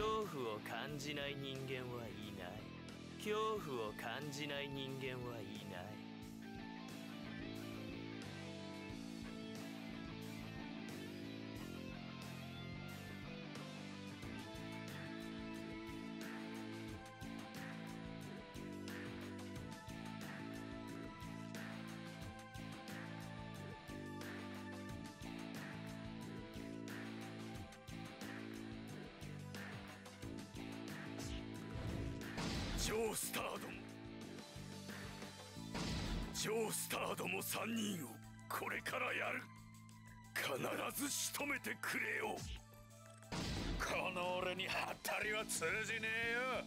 恐怖を感じない人間はいない。恐怖を感じない人間はいない。ジョースターどもジョースターども3人をこれからやる。必ず仕留めてくれよ。この俺にハったりは通じねえよ。